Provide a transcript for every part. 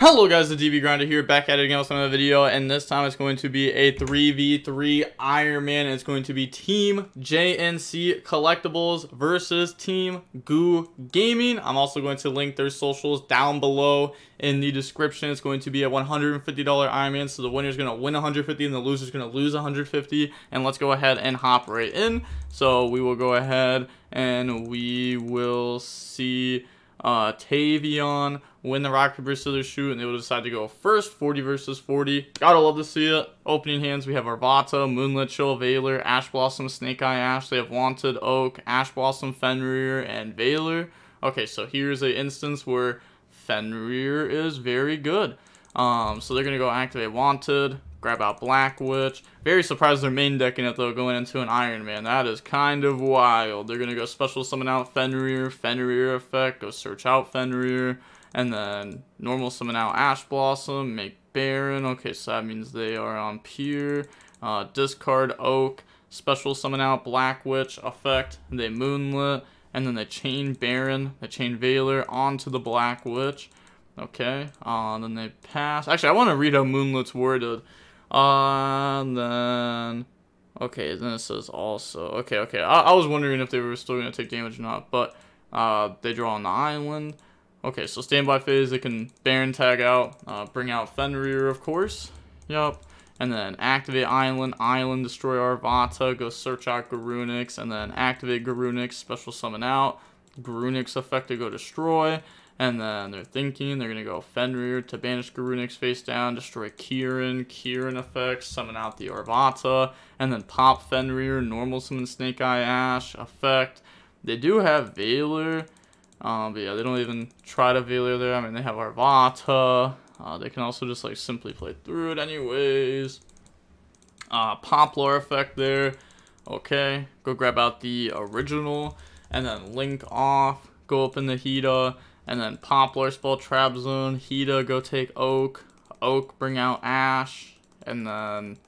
Hello guys, the DB Grinder here, back at it again with another video, and this time it's going to be a 3v3 Iron Man, it's going to be Team JNC Collectibles versus Team Guu Gaming. I'm also going to link their socials down below in the description. It's going to be a $150 Iron Man, so the winner's going to win 150 and the loser's going to lose 150, and let's go ahead and hop right in. So we will go ahead and we will see uh, Tavion win the rock, paper, scissors, shoot, and they will decide to go first, 40 versus 40. Gotta love to see it. Opening hands, we have Arvata, Moonlit, Chill, Veiler, Ash Blossom, Snake Eye Ash. They have Wanted, Oak, Ash Blossom, Fenrir, and Veiler. Okay, so here's an instance where Fenrir is very good. Um, so they're gonna go activate Wanted, grab out Black Witch. Very surprised they're main decking it though, going into an Iron Man. That is kind of wild. They're gonna go special summon out Fenrir, Fenrir effect, go search out Fenrir, and then normal summon out Ash Blossom, make Baron. Okay, so that means they are on Pier. Uh, discard Oak, special summon out Black Witch effect, they Moonlit, and then they chain Baron, they chain Veiler onto the Black Witch. Okay, uh, then they pass. Actually, I want to read how Moonlit's worded. Uh, then, okay, then it says also. Okay, okay. I, I was wondering if they were still going to take damage or not, but uh, they draw on the island. Okay, so standby phase, they can Baron tag out, uh, bring out Fenrir, of course. Yup. And then activate island, island, destroy Arvata, go search out Garunix, and then activate Garunix, special summon out. Garunix effect to go destroy. And then they're thinking they're going to go Fenrir to banish Garunix face down, destroy Kirin, Kirin effects, summon out the Arvata, and then pop Fenrir, normal summon Snake Eye Ash effect. They do have Veiler, um, but yeah, they don't even try to Veiler there. I mean, they have Arvata. Uh, they can also just like simply play through it anyways. Uh, Poplar effect there. Okay, go grab out the original, and then link off, go up in the Hiita, and then Poplar, spell Trap Zone, Hiita, go take Oak, Oak, bring out Ash, and then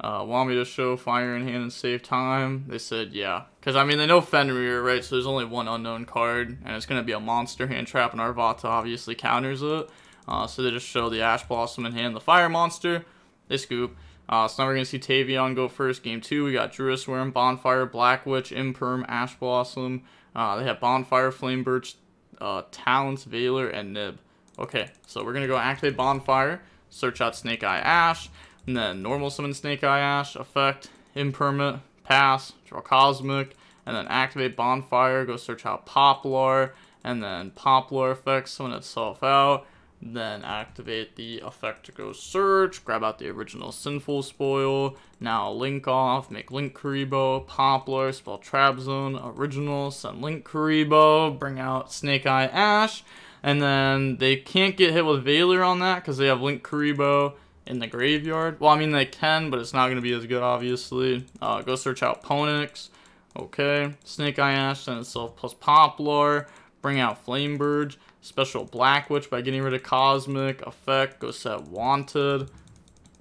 uh, want me to show Fire in Hand and save time? They said yeah. Because, I mean, they know Fenrir, right? So there's only one unknown card, and it's going to be a monster hand trap, and Arvata obviously counters it. Uh, so they just show the Ash Blossom in hand, the Fire Monster. They scoop. Uh, so now we're going to see Tavion go first. Game two, we got Druid Worm, Bonfire, Black Witch, Imperm, Ash Blossom. Uh, they have Bonfire, Flamberge, uh, Talents, Veiler, and Nib. Okay, so we're going to go activate Bonfire, search out Snake Eye Ash, and then normal summon Snake Eye Ash, effect, impermanent, pass, draw Cosmic, and then activate Bonfire, go search out Poplar, and then Poplar effect, summon itself out, then activate the effect to go search, grab out the original Sinful Spoil, now link off, make Link Kuriboh, Poplar, spell Trap Zone, original, send Link Kuriboh, bring out Snake Eye Ash, and then they can't get hit with Veiler on that because they have Link Kuriboh in the graveyard. Well, I mean, they can, but it's not going to be as good, obviously. Uh, go search out Ponix. Okay. Snake Eye Ash, send itself plus Poplar. Bring out Flamberge. Special Black Witch by getting rid of Cosmic. Effect. Go set Wanted.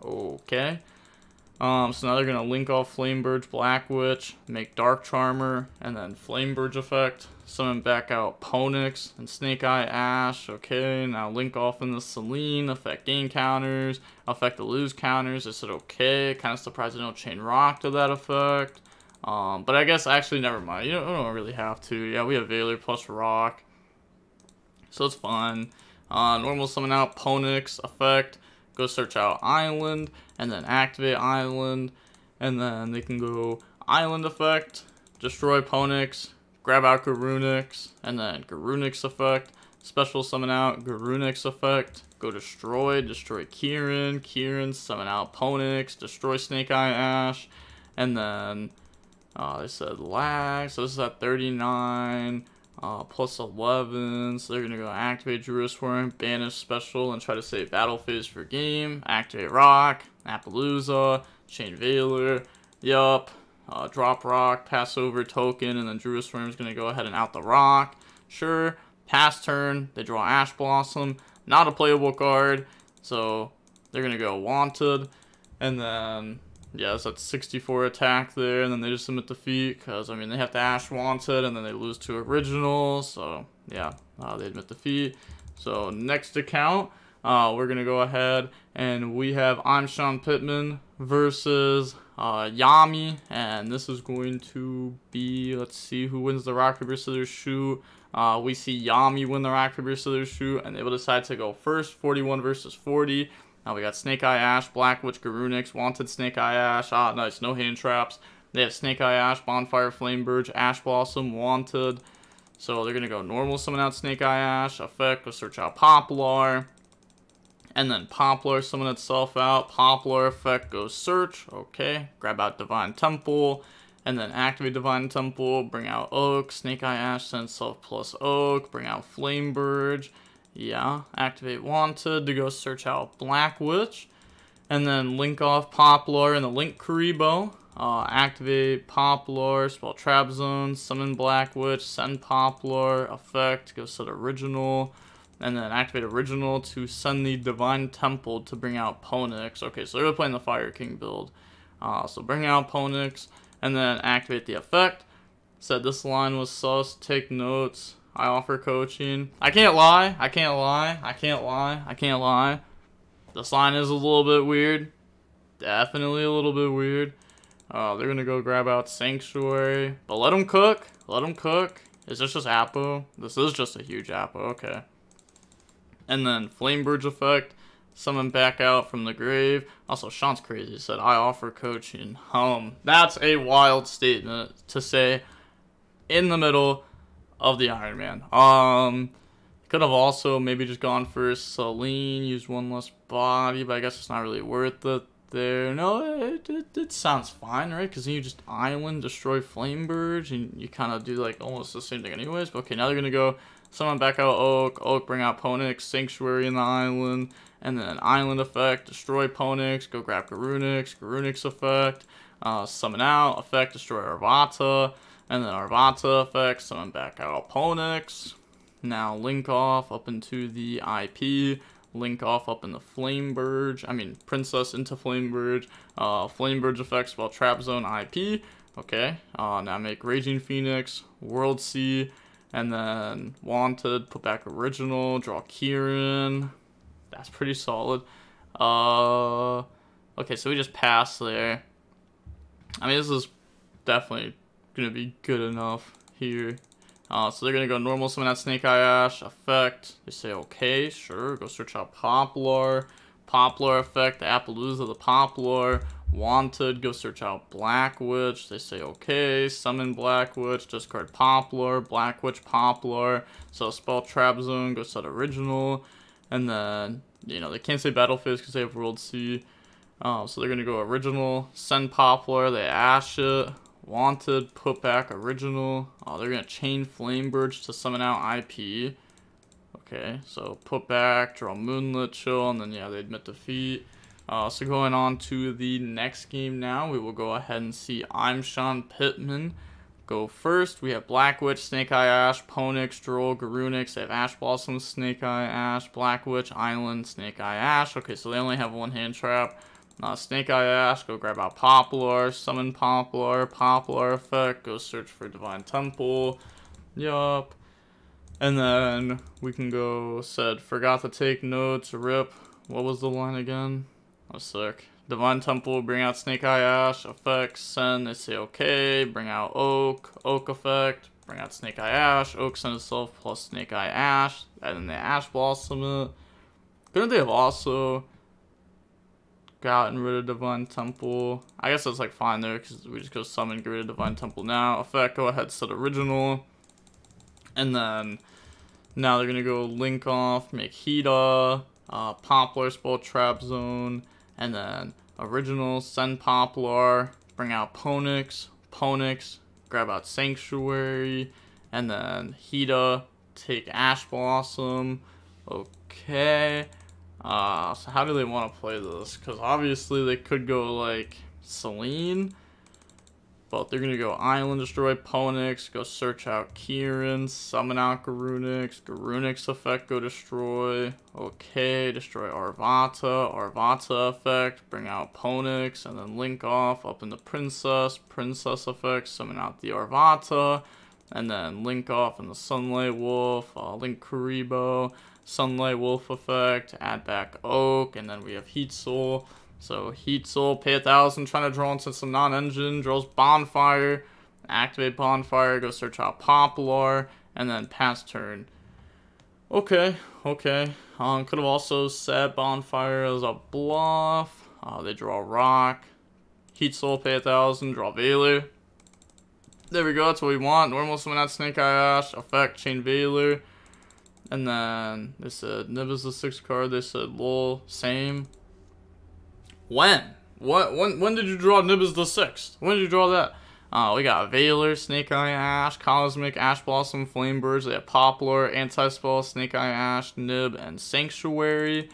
Okay. Um, so now they're going to link off Flame Flamberge, Black Witch, make Dark Charmer, and then Flame Flamberge effect. Summon back out Ponix and Snake Eye Ash. Okay, now link off in the Selene, affect gain counters, affect the lose counters. Is it okay? Kind of surprised they don't chain rock to that effect. Um, but I guess actually never mind. You don't, you don't really have to. Yeah, we have Veiler plus rock. So it's fine. Uh, normal summon out Ponix effect go search out island, and then activate island, and then they can go island effect, destroy Ponix, grab out Garunix, and then Garunix effect, special summon out Garunix effect, go destroy, destroy Kirin, Kirin, summon out Ponix, destroy Snake Eye Ash, and then uh, they said lag, so this is at 39, uh, plus 11, so they're going to go activate Druid's Worm, banish special, and try to save battle phase for game. Activate Rock, Apollousa, Chain Veiler, yup, uh, drop Rock, pass over token, and then Druid's Worm is going to go ahead and out the Rock. Sure, pass turn, they draw Ash Blossom, not a playable card, so they're going to go Wanted, and then yeah, so that's 64 attack there, and then they just submit defeat, because, I mean, they have to Ash Wanted, and then they lose to Original, so, yeah, uh, they admit defeat. So, next account, uh, we're going to go ahead and we have I'm Sean Pittman versus uh, Yami. And this is going to be, let's see who wins the rock, paper, scissors, shoot. Uh, we see Yami win the rock, paper, scissors, shoot. And they will decide to go first, 41 versus 40. Now we got Snake Eye Ash, Black Witch, Garunix, Wanted Snake Eye Ash. Ah, nice, no hand traps. They have Snake Eye Ash, Bonfire Flamberge, Ash Blossom, Wanted. So they're going to go normal summon out Snake Eye Ash, effect, go search out Poplar. And then Poplar summon itself out, Poplar effect goes search, okay. Grab out Divine Temple, and then activate Divine Temple, bring out Oak, Snake Eye Ash send itself plus Oak, bring out Flamberge. Yeah, activate Wanted to go search out Black Witch. And then link off Poplar and the Linkuriboh. Uh, activate Poplar, spell Trap Zone, summon Black Witch, send Poplar, effect, go set original, and then activate original to send the Divine Temple to bring out Ponix. Okay, so they're playing the Fire King build. Uh, so bring out Ponix, and then activate the effect. Said this line was sus, take notes. I offer coaching. I can't lie, I can't lie, I can't lie, I can't lie. This line is a little bit weird. Definitely a little bit weird. Uh, they're gonna go grab out Sanctuary. But let them cook. Let them cook. Is this just Appo? This is just a huge Appo. Okay. And then Flamberge effect. Summon back out from the grave. Also, Sean's crazy. He said, I offer coaching. home. that's a wild statement to say in the middle of the Iron Man. Um, could have also maybe just gone for Selene, used one less body, but I guess it's not really worth it there. No, it, it, it sounds fine, right? Because then you just island, destroy Flamberge, and you kind of do like almost the same thing anyways. But okay, now they're going to go summon back out Oak, Oak bring out Ponix, Sanctuary in the island, and then island effect, destroy Ponix, go grab Garunix, Garunix effect, uh, summon out, effect, destroy Arvata, and then Arvata effect, summon back out Ponix. Now link off up into the IP, link off up in the Flamberge, I mean Princess into Flamberge, uh, Flamberge effects while Trap Zone IP, okay, uh, now make Raging Phoenix, World Sea, and then Wanted, put back Original, draw Kirin, that's pretty solid, uh, okay, so we just pass there, I mean this is definitely gonna be good enough here, uh, so they're gonna go normal summon that Snake Eye Ash effect. They say okay, sure. Go search out Poplar, Poplar effect, the Apollousa, the Poplar. Wanted, go search out Black Witch. They say okay. Summon Black Witch, discard Poplar, Black Witch Poplar. So spell Trap Zone, go set original. And then, you know, they can't say Battle Phase because they have World Sea. Uh, so they're to go original, send Poplar, they ash it. Wanted, put back, original. Oh, they're to chain Flamberge to summon out IP. Okay, so put back, draw Moonlit Chill, and then, yeah, they admit defeat. Uh, so going on to the next game now, we will go ahead and see I'm Sean Pittman go first. We have Black Witch, Snake Eye Ash, Ponix, Droll, Garunix. They have Ash Blossom, Snake Eye Ash, Black Witch, Island, Snake Eye Ash. Okay, so they only have one hand trap. Uh, Snake Eye Ash, go grab out Poplar, summon Poplar, Poplar effect, go search for Divine Temple. Yup. And then we can go, said, forgot to take notes, rip. What was the line again? I was sick. Divine Temple, bring out Snake Eye Ash, effect, send, they say okay, bring out Oak, Oak effect, bring out Snake Eye Ash, Oak send itself plus Snake Eye Ash, and then the Ash Blossom it. Couldn't they have also gotten rid of Divine Temple. I guess that's like fine there because we just go summon, get rid of Divine Temple now. Effect, go ahead, set original. And then now they're to go link off, make Hiita, uh, Poplar, spell Trap Zone, and then original, send Poplar, bring out Ponix, Ponix, grab out Sanctuary, and then Hiita, take Ash Blossom. Okay. Uh, so how do they want to play this? Because obviously they could go like Selene. But they're going to go Island, destroy Ponix, go search out Kirin, summon out Garunix, Garunix effect, go destroy. Okay, destroy Arvata, Arvata effect, bring out Ponix, and then link off up in the Princess, Princess effect, summon out the Arvata, and then link off in the Sunlight Wolf, uh, Linkuriboh, Sunlight Wolf effect, add back Oak, and then we have Heat Soul. So Heat Soul, pay a thousand, trying to draw into some non-engine, draws Bonfire, activate Bonfire, go search out Poplar, and then pass turn. Okay, okay. Um, could have also set Bonfire as a bluff. Uh, they draw Rock. Heat Soul, pay a thousand, draw Veiler. There we go, that's what we want. Normal summon out Snake Eye Ash, effect, Chain Veiler. And then they said Nib is the sixth card. They said lol, same. When? What? When? When did you draw Nib is the sixth? When did you draw that? Uh, we got Veiler, Snake Eye Ash, Cosmic, Ash Blossom, Flamebirds. They have Poplar, Anti-Spell, Snake Eye Ash, Nib, and Sanctuary.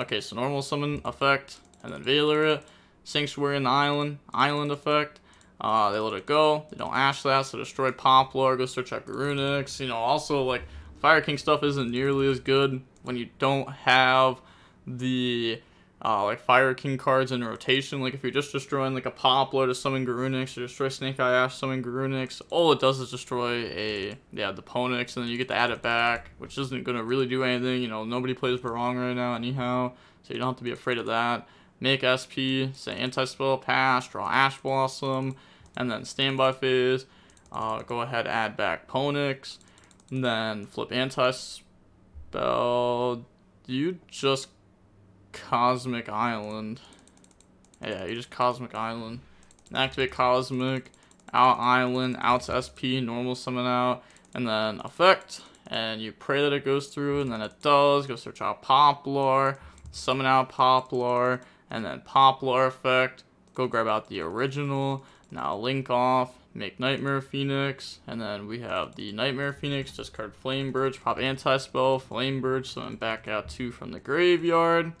Okay, so normal summon effect, and then Veiler it. Sanctuary in the island, island effect. Uh, they let it go. They don't ash that, so destroy Poplar, go search out Garunix. You know, also, like, Fire King stuff isn't nearly as good when you don't have the, uh, like, Fire King cards in rotation. Like, if you're just destroying, like, a Poplar to summon Garunix, or destroy Snake Eye Ash, summon Garunix, all it does is destroy a, yeah, the Ponix, and then you get to add it back, which isn't going to really do anything. You know, nobody plays Barong right now, anyhow, so you don't have to be afraid of that make SP, say anti-spell, pass, draw Ash Blossom, and then standby phase. Uh, go ahead, add back Ponix, and then flip anti-spell. You just Cosmic Island. Yeah, you just Cosmic Island. Activate Cosmic, out Island, out to SP, normal summon out, and then effect. And you pray that it goes through, and then it does. Go search out Poplar, summon out Poplar, and then Poplar effect. Go grab out the original. Now link off, make Nightmare Phoenix, and then we have the Nightmare Phoenix, discard Flame Birds, pop anti-spell, Flame Birds, so I'm back out two from the graveyard.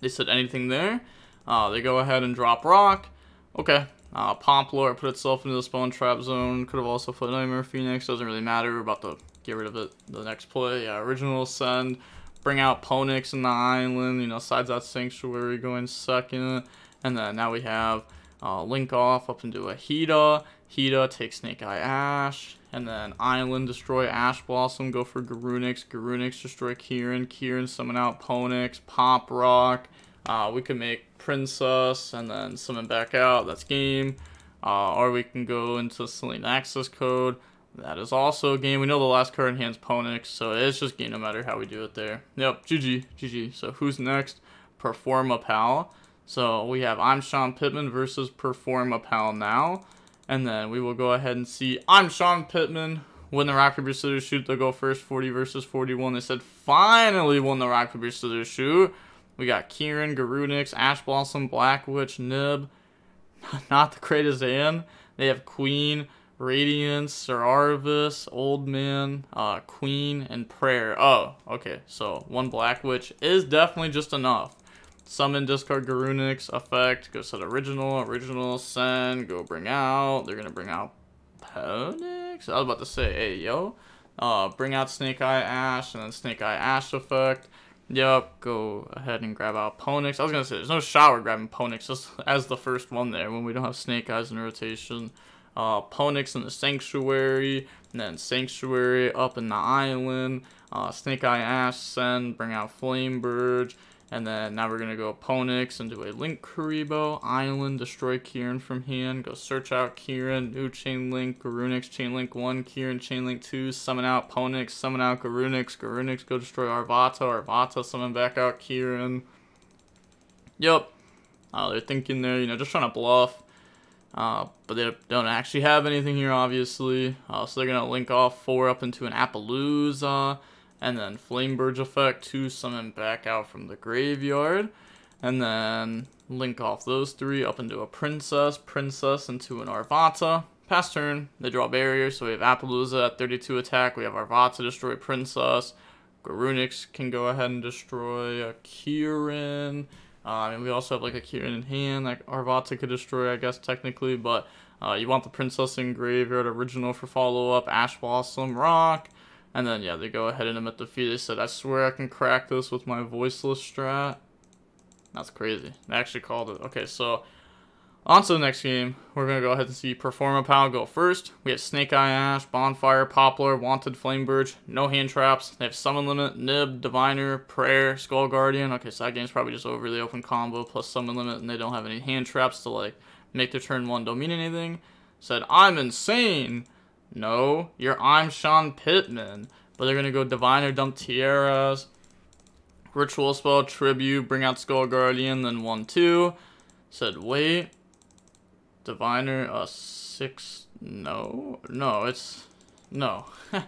They said anything there. Uh, they go ahead and drop Rock. Okay. Uh, Poplar put itself into the spawn trap zone. Could have also put Nightmare Phoenix. Doesn't really matter. We're about to get rid of it the next play. Yeah, original send bring out Ponix in the island, you know, sides out Sanctuary going second. And then now we have uh, Link off up into a Hiita. Hiita takes Snake Eye Ash. And then Island destroy Ash Blossom, go for Garunix. Garunix destroy Kirin. Kirin summon out Ponix. Pop Rock. Uh, we can make Princess and then summon back out. That's game. Uh, or we can go into Selene Access Code. That is also a game. We know the last card in hand's Ponix, so it's just game no matter how we do it there. Yep, GG, GG. So who's next? Performa Pal. So we have I'm Sean Pittman versus Performa Pal now. And then we will go ahead and see I'm Sean Pittman win the rock, paper, scissors, shoot. They'll go first 40 versus 41. They said finally won the rock, paper, scissors, shoot. We got Kirin, Garunix, Ash Blossom, Black Witch, Nib. Not the greatest hand. They have Queen, Radiance, Sauravis, Old Man, uh, Queen, and Prayer. Oh, okay. So one Black Witch is definitely just enough. Summon, discard Garunix, effect, go set original, original, send, go bring out. They're gonna bring out Ponix? I was about to say, hey, yo. Uh, bring out Snake Eye Ash, and then Snake Eye Ash effect. Yep, go ahead and grab out Ponix. I was gonna say, there's no shower grabbing Ponix just as the first one there when we don't have Snake Eyes in rotation uh, Ponix in the Sanctuary, and then Sanctuary up in the island, uh, Snake Eye Ash Send, bring out Flamberge, and then now we're going to go Ponix and do a Linkuriboh, Island, destroy Kirin from hand, go search out Kirin, new Chain Link, Garunix, Chain Link 1, Kirin, Chain Link 2, summon out Ponix, summon out Garunix, Garunix, go destroy Arvata, Arvata, summon back out Kirin. Yep. Uh, they're thinking there, you know, just trying to bluff. Uh, but they don't actually have anything here, obviously. Uh, so they're going to link off four up into an Apollousa. And then Flamberge effect to summon back out from the graveyard. And then link off those three up into a Princess. Princess into an Arvata. Pass turn, they draw barrier. So we have Apollousa at 32 attack. We have Arvata destroy Princess. Garunix can go ahead and destroy a Kirin. Uh, and we also have like a Kirin in hand that Arvata could destroy, I guess, technically. But uh, you want the Princess in Graveyard original for follow-up, Ash Blossom, Rock. And then, yeah, they go ahead and the feed. They said, I swear I can crack this with my voiceless strat. That's crazy. They actually called it. Okay, so On to the next game. We're going to go ahead and see Performapal go first. We have Snake Eye Ash, Bonfire, Poplar, Wanted Flamberge, no hand traps. They have Summon Limit, Nib, Diviner, Prayer, Skull Guardian. Okay, so that game's probably just over the open combo plus Summon Limit, and they don't have any hand traps to, like, make their turn one don't mean anything. Said, I'm insane. No, you're I'm Sean Pittman. But they're to go Diviner, dump Tiaras, Ritual Spell, Tribute, bring out Skull Guardian, then 1-2. Said, wait. Diviner, uh, six, no, no, it's, no. yeah,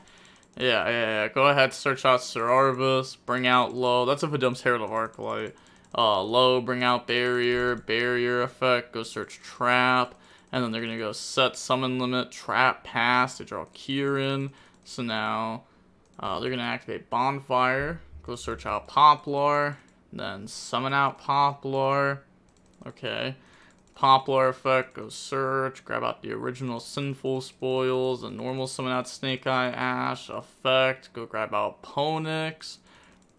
yeah, yeah, go ahead, search out Cerberus, bring out Low, that's if it dumps Herald of Arclight. Uh, Low, bring out Barrier, Barrier Effect, go search Trap, and then they're gonna go set Summon Limit, Trap Pass to draw Kirin. So now, uh, they're gonna activate Bonfire, go search out Poplar, then summon out Poplar, okay. Poplar effect, go search, grab out the original Sinful Spoils, the normal summon out Snake Eye Ash effect, go grab out Ponix,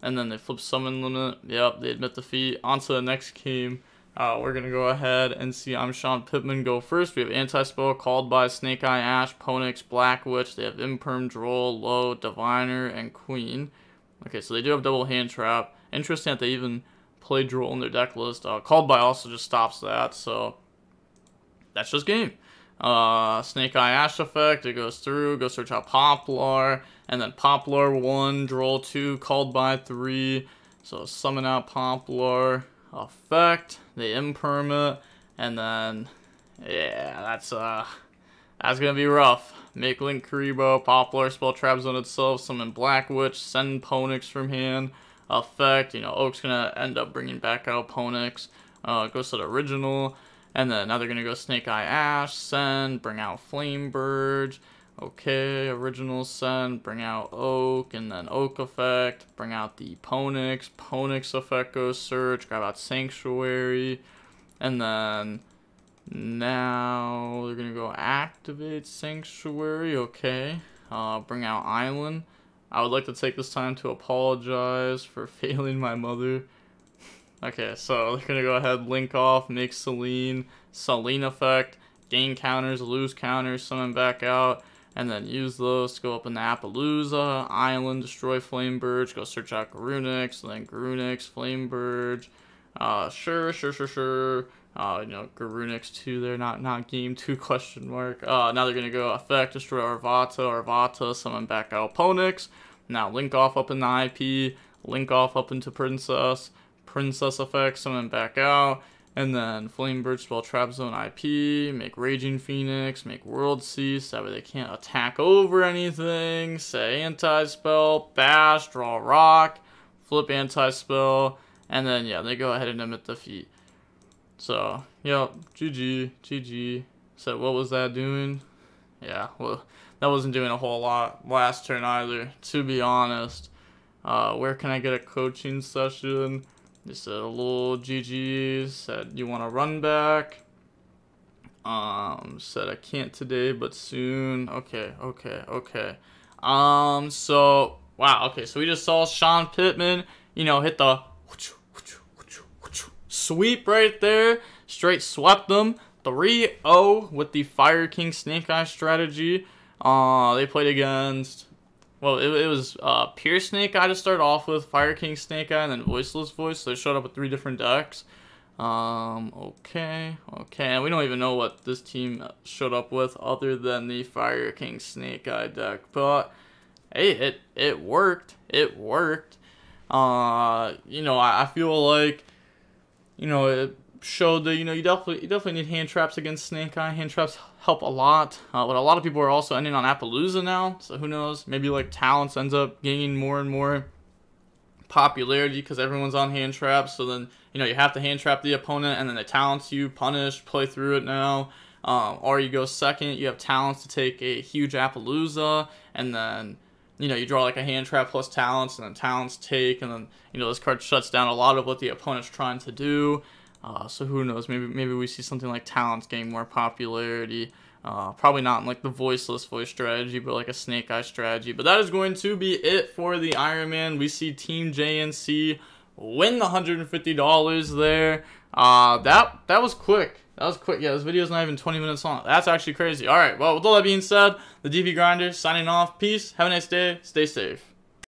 and then they flip summon limit. Yep, they admit defeat. On to the next game. Uh, we're going to go ahead and see I'm Sean Pittman go first. We have Anti-Spell called by Snake Eye Ash, Ponix, Black Witch. They have Imperm, Droll, Low, Diviner, and Queen. Okay, so they do have double hand trap. Interesting that they even play Droll in their deck list. Uh, called by also just stops that, so that's just game. Uh, Snake Eye Ash effect, it goes through, go search out Poplar, and then Poplar 1, Droll 2, called by 3, so summon out Poplar, effect, the impermit, and then, yeah, that's, uh, that's gonna be rough. Make Link Kuriboh, Poplar, spell traps on itself, summon Black Witch, send Ponix from hand, effect. You know, Oak's gonna end up bringing back out Ponix. Uh, goes to the original. And then now they're gonna go Snake Eye Ash, send, bring out Flamberge. Okay, original send, bring out Oak, and then Oak effect, bring out the Ponix. Ponix effect goes search, grab out Sanctuary. And then now they're gonna go activate Sanctuary, okay. Uh, bring out Island. I would like to take this time to apologize for failing my mother. okay, so they're gonna go ahead, link off, make Selene, Selene effect, gain counters, lose counters, summon back out, and then use those to go up in the Apollousa, Island, destroy Flamberge, go search out Garunix, then Garunix, Flamberge, uh, sure, sure, sure, sure, uh, you know, Garunix 2 there, not not game 2 question mark. Uh, now they're going to go effect, destroy Arvata, Arvata, summon back out Ponix. Now link off up in the IP, link off up into Princess, Princess effect, summon back out. And then Flamberge spell Trap Zone IP, make Raging Phoenix, make World Cease, that way they can't attack over anything, say Anti-Spell, Bash, draw Rock, flip Anti-Spell, and then yeah, they go ahead and admit defeat. So, yep, GG, GG. So what was that doing? Yeah, well, that wasn't doing a whole lot last turn either, to be honest. Uh, where can I get a coaching session? Just a little GG, said you want to run back. Um, said I can't today, but soon. Okay, okay, okay. Um, so, wow, okay, so we just saw Sean Pittman, you know, hit the sweep right there. Straight swept them. 3-0 with the Fire King Snake Eye strategy. Uh, they played against, well, it, it was uh, Pure Snake Eye to start off with, Fire King Snake Eye, and then Voiceless Voice. So they showed up with three different decks. Um, okay, okay, and we don't even know what this team showed up with other than the Fire King Snake Eye deck. But, hey, it, it worked. It worked. Uh, you know, I, I feel like you know, it showed that you know you definitely you definitely need hand traps against Snake Eye. Hand traps help a lot, uh, but a lot of people are also ending on Apollousa now. So who knows? Maybe like Talents ends up gaining more and more popularity because everyone's on hand traps. So then you know you have to hand trap the opponent, and then the talents you punish, play through it now. Um, or you go second, you have talents to take a huge Apollousa, and then you know, you draw like a hand trap plus talents, and then talents take, and then you know this card shuts down a lot of what the opponent's trying to do. Uh, so who knows? Maybe maybe we see something like talents gain more popularity. Uh, probably not in like the voiceless voice strategy, but like a snake eye strategy. But that is going to be it for the Iron Man. We see Team JNC win the $150 there. Uh, that that was quick. That was quick. Yeah, this video is not even 20 minutes long. That's actually crazy. All right. Well, with all that being said, the DB Grinder signing off. Peace. Have a nice day. Stay safe.